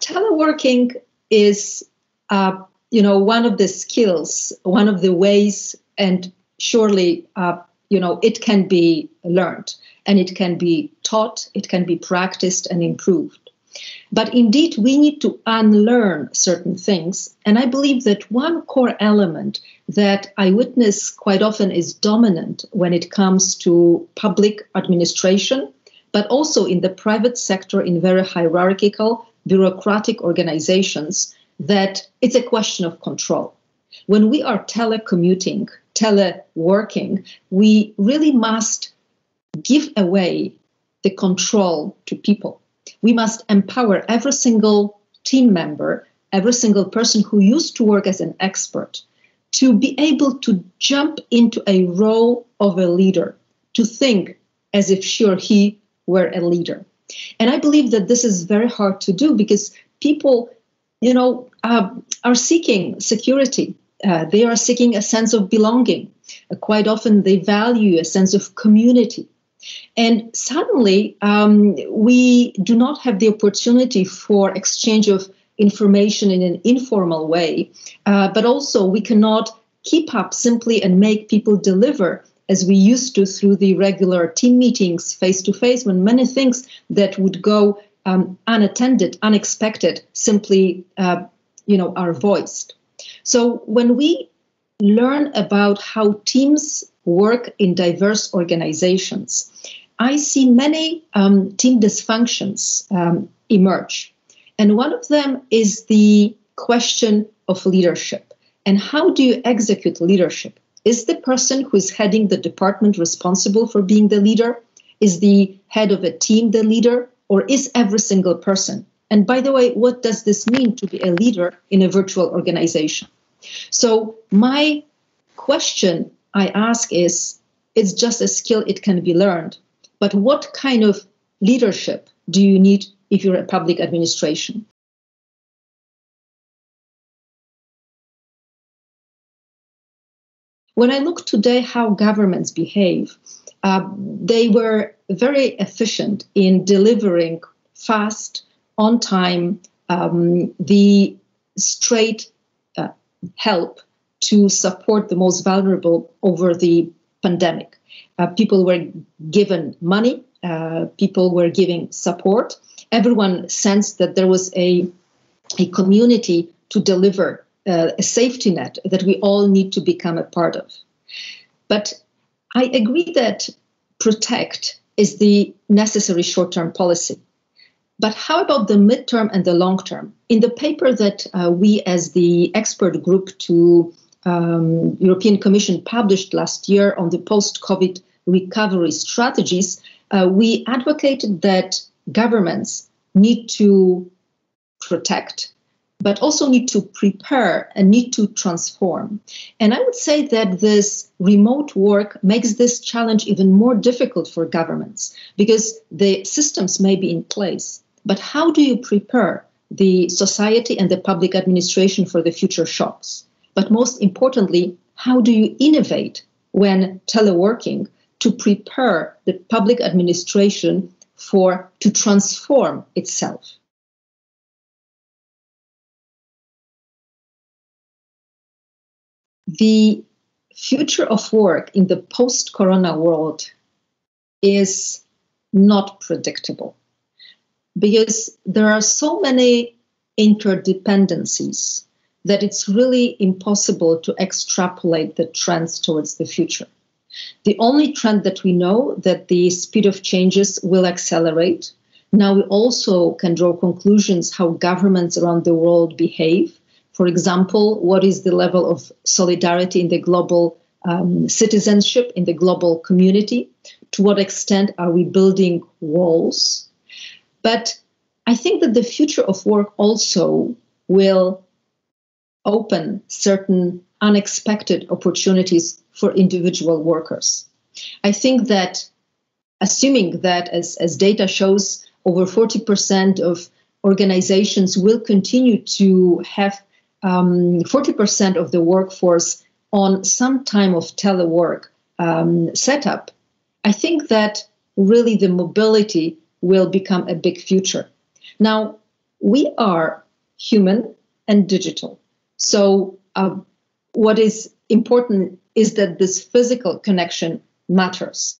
teleworking is, uh, you know, one of the skills, one of the ways, and surely, uh, you know, it can be learned and it can be taught, it can be practiced and improved. But indeed, we need to unlearn certain things. And I believe that one core element that I witness quite often is dominant when it comes to public administration, but also in the private sector in very hierarchical, bureaucratic organizations, that it's a question of control. When we are telecommuting, teleworking, we really must give away the control to people we must empower every single team member, every single person who used to work as an expert to be able to jump into a role of a leader, to think as if she or he were a leader. And I believe that this is very hard to do because people, you know, uh, are seeking security. Uh, they are seeking a sense of belonging. Uh, quite often, they value a sense of community. And suddenly, um, we do not have the opportunity for exchange of information in an informal way, uh, but also we cannot keep up simply and make people deliver as we used to through the regular team meetings face to face when many things that would go um, unattended unexpected simply uh, you know are voiced so when we learn about how teams work in diverse organizations, I see many um, team dysfunctions um, emerge. And one of them is the question of leadership. And how do you execute leadership? Is the person who is heading the department responsible for being the leader? Is the head of a team the leader? Or is every single person? And by the way, what does this mean to be a leader in a virtual organization? So, my question I ask is it's just a skill, it can be learned. But what kind of leadership do you need if you're a public administration? When I look today how governments behave, uh, they were very efficient in delivering fast, on time, um, the straight uh, help to support the most vulnerable over the pandemic. Uh, people were given money, uh, people were giving support. Everyone sensed that there was a, a community to deliver uh, a safety net that we all need to become a part of. But I agree that protect is the necessary short term policy. But how about the midterm and the long term? In the paper that uh, we, as the expert group to um, European Commission published last year on the post-COVID recovery strategies, uh, we advocated that governments need to protect, but also need to prepare and need to transform. And I would say that this remote work makes this challenge even more difficult for governments because the systems may be in place, but how do you prepare the society and the public administration for the future shocks? But most importantly, how do you innovate when teleworking to prepare the public administration for to transform itself? The future of work in the post corona world is not predictable because there are so many interdependencies that it's really impossible to extrapolate the trends towards the future. The only trend that we know that the speed of changes will accelerate. Now we also can draw conclusions how governments around the world behave. For example, what is the level of solidarity in the global um, citizenship, in the global community? To what extent are we building walls? But I think that the future of work also will open certain unexpected opportunities for individual workers. I think that assuming that as, as data shows over 40% of organizations will continue to have um, 40% of the workforce on some time of telework um, setup, I think that really the mobility will become a big future. Now, we are human and digital. So, uh, what is important is that this physical connection matters.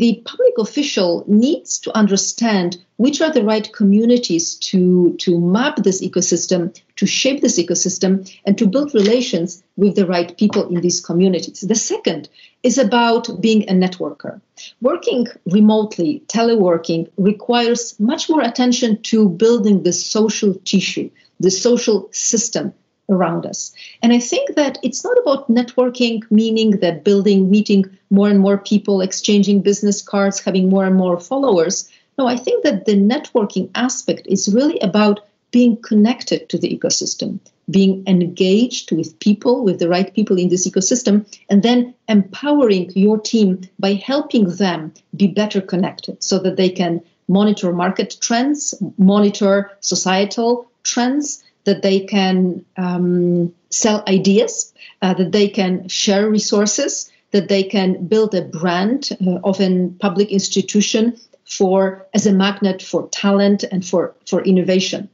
The public official needs to understand which are the right communities to, to map this ecosystem, to shape this ecosystem, and to build relations with the right people in these communities. The second is about being a networker. Working remotely, teleworking, requires much more attention to building the social tissue, the social system around us. And I think that it's not about networking, meaning that building, meeting more and more people, exchanging business cards, having more and more followers. No, I think that the networking aspect is really about being connected to the ecosystem, being engaged with people, with the right people in this ecosystem, and then empowering your team by helping them be better connected so that they can monitor market trends, monitor societal trends, that they can um, sell ideas, uh, that they can share resources, that they can build a brand uh, of a public institution for as a magnet for talent and for, for innovation.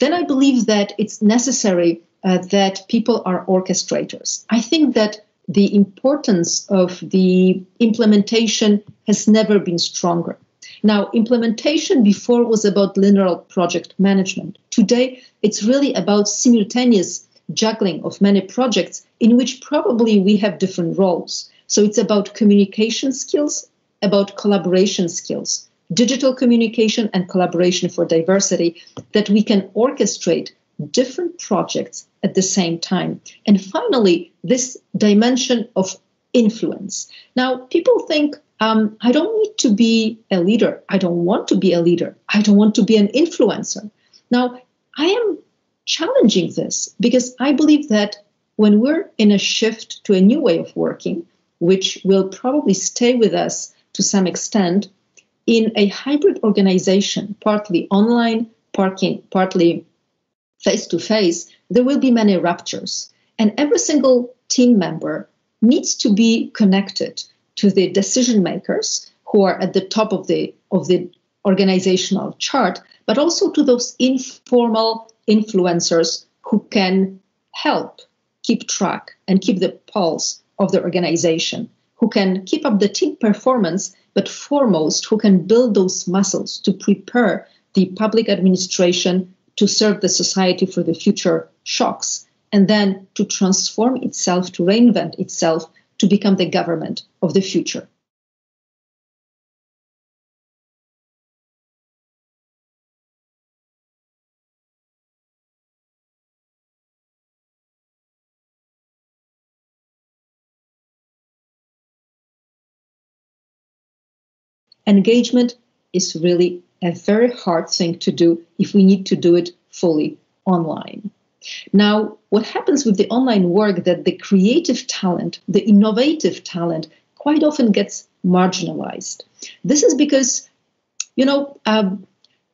Then I believe that it's necessary uh, that people are orchestrators. I think that the importance of the implementation has never been stronger. Now, implementation before was about linear project management. Today, it's really about simultaneous juggling of many projects in which probably we have different roles. So it's about communication skills, about collaboration skills, digital communication and collaboration for diversity that we can orchestrate different projects at the same time. And finally, this dimension of influence. Now, people think um, I don't need to be a leader. I don't want to be a leader. I don't want to be an influencer. Now, I am challenging this because I believe that when we're in a shift to a new way of working, which will probably stay with us to some extent, in a hybrid organization, partly online, partly, partly face to face, there will be many ruptures. And every single team member needs to be connected to the decision makers who are at the top of the of the organizational chart, but also to those informal influencers who can help keep track and keep the pulse of the organization, who can keep up the team performance, but foremost, who can build those muscles to prepare the public administration to serve the society for the future shocks and then to transform itself, to reinvent itself to become the government of the future. Engagement is really a very hard thing to do if we need to do it fully online. Now, what happens with the online work that the creative talent, the innovative talent, quite often gets marginalized. This is because, you know, um,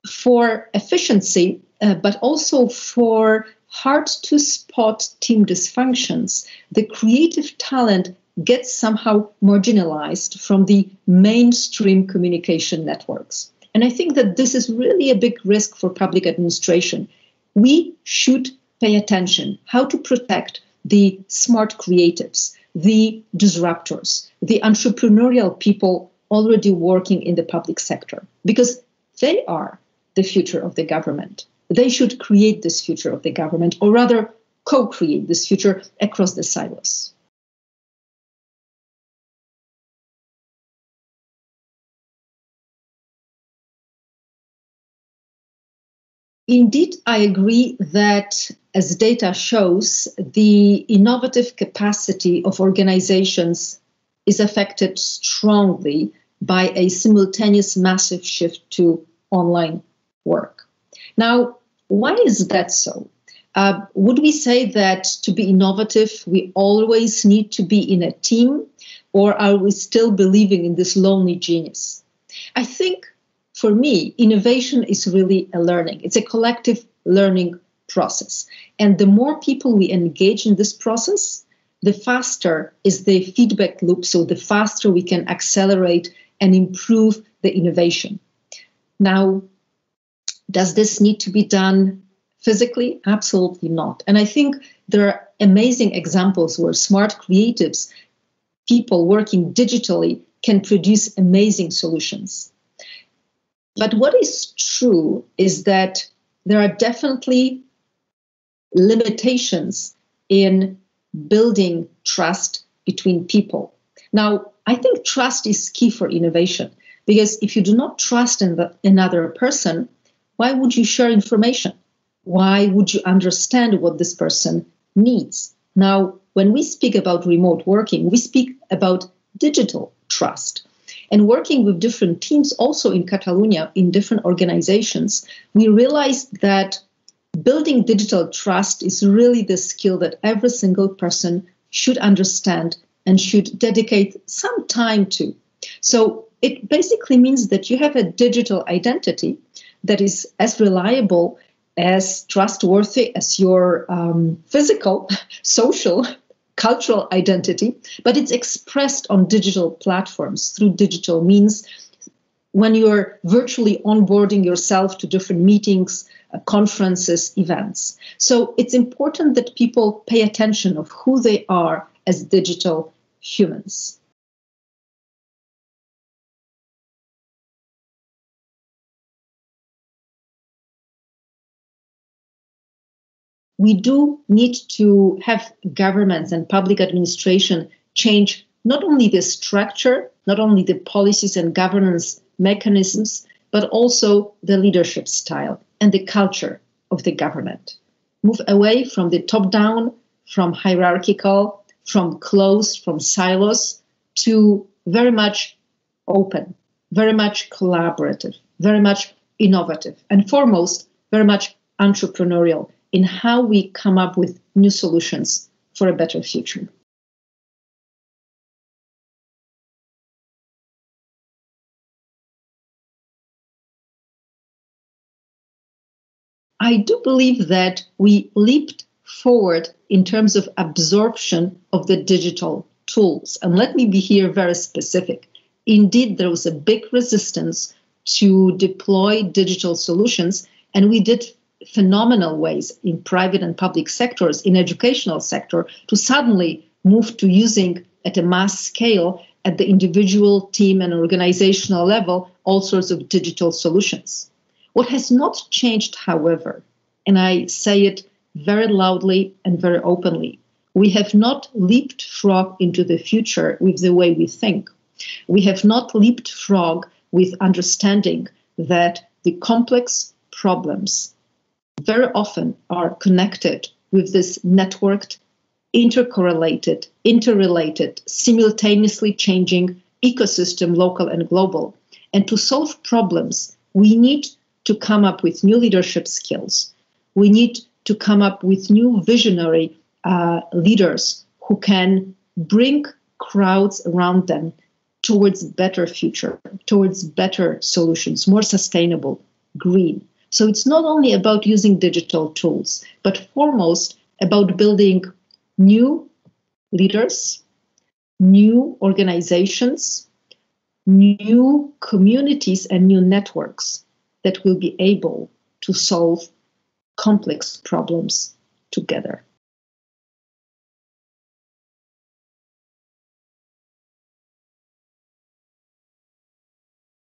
for efficiency, uh, but also for hard to spot team dysfunctions, the creative talent gets somehow marginalized from the mainstream communication networks. And I think that this is really a big risk for public administration. We should pay attention how to protect the smart creatives, the disruptors, the entrepreneurial people already working in the public sector, because they are the future of the government. They should create this future of the government, or rather, co create this future across the silos. Indeed, I agree that as data shows, the innovative capacity of organizations is affected strongly by a simultaneous massive shift to online work. Now, why is that so? Uh, would we say that to be innovative, we always need to be in a team, or are we still believing in this lonely genius? I think for me, innovation is really a learning. It's a collective learning process. And the more people we engage in this process, the faster is the feedback loop. So the faster we can accelerate and improve the innovation. Now, does this need to be done physically? Absolutely not. And I think there are amazing examples where smart creatives, people working digitally, can produce amazing solutions. But what is true is that there are definitely limitations in building trust between people. Now, I think trust is key for innovation because if you do not trust in the, another person, why would you share information? Why would you understand what this person needs? Now, when we speak about remote working, we speak about digital trust. And working with different teams also in Catalonia, in different organizations, we realized that building digital trust is really the skill that every single person should understand and should dedicate some time to. So it basically means that you have a digital identity that is as reliable as trustworthy as your um, physical, social, cultural identity, but it's expressed on digital platforms through digital means. When you're virtually onboarding yourself to different meetings, uh, conferences, events. So it's important that people pay attention of who they are as digital humans. We do need to have governments and public administration change not only the structure, not only the policies and governance mechanisms, but also the leadership style and the culture of the government. Move away from the top down, from hierarchical, from closed, from silos, to very much open, very much collaborative, very much innovative, and foremost, very much entrepreneurial in how we come up with new solutions for a better future. I do believe that we leaped forward in terms of absorption of the digital tools. And let me be here very specific. Indeed, there was a big resistance to deploy digital solutions, and we did phenomenal ways in private and public sectors, in educational sector, to suddenly move to using at a mass scale at the individual team and organizational level all sorts of digital solutions. What has not changed, however, and I say it very loudly and very openly, we have not leapfrog into the future with the way we think. We have not leapfrog with understanding that the complex problems very often are connected with this networked, intercorrelated, interrelated, simultaneously changing ecosystem, local and global. And to solve problems, we need to come up with new leadership skills. We need to come up with new visionary uh, leaders who can bring crowds around them towards better future, towards better solutions, more sustainable, green. So it's not only about using digital tools, but foremost about building new leaders, new organizations, new communities, and new networks that will be able to solve complex problems together.